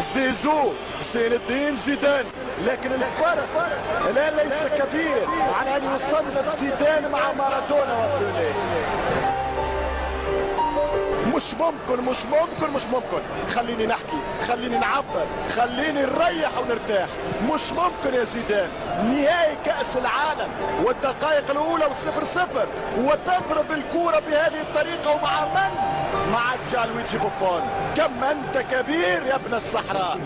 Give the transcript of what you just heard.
زيزو زين الدين زيدان. لكن الفرق لا ليس كبير على أن يصنف زيدان مع مارادونا. مش ممكن مش ممكن مش ممكن. خليني نحكي خليني نعبر خليني نريح ونرتاح. مش ممكن يا زيدان. نهائي كأس العالم والدقائق الأولى وصفر صفر. وتضرب الكورة بهذه الطريقة ومع من؟ مع جالويجي بوفون. كم أنت كبير يا ابن الصحراء.